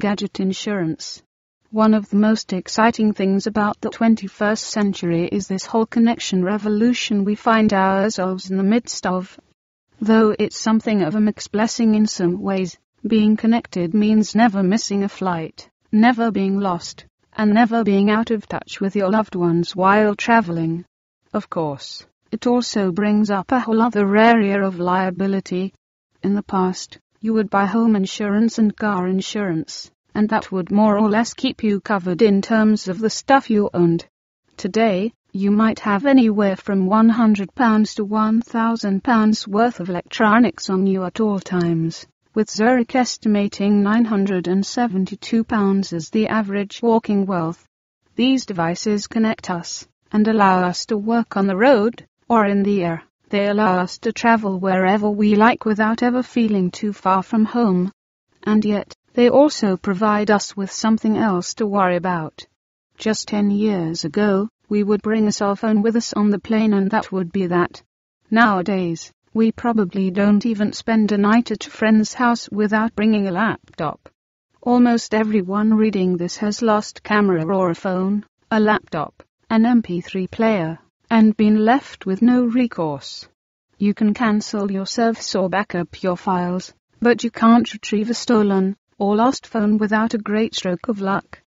Gadget Insurance. One of the most exciting things about the 21st century is this whole connection revolution we find ourselves in the midst of. Though it's something of a mixed blessing in some ways, being connected means never missing a flight, never being lost, and never being out of touch with your loved ones while traveling. Of course, it also brings up a whole other area of liability. In the past, you would buy home insurance and car insurance, and that would more or less keep you covered in terms of the stuff you owned. Today, you might have anywhere from £100 to £1,000 worth of electronics on you at all times, with Zurich estimating £972 as the average walking wealth. These devices connect us and allow us to work on the road or in the air. They allow us to travel wherever we like without ever feeling too far from home. And yet, they also provide us with something else to worry about. Just ten years ago, we would bring a cell phone with us on the plane and that would be that. Nowadays, we probably don't even spend a night at a friend's house without bringing a laptop. Almost everyone reading this has lost camera or a phone, a laptop, an MP3 player, and been left with no recourse. You can cancel your service or backup your files, but you can't retrieve a stolen or lost phone without a great stroke of luck.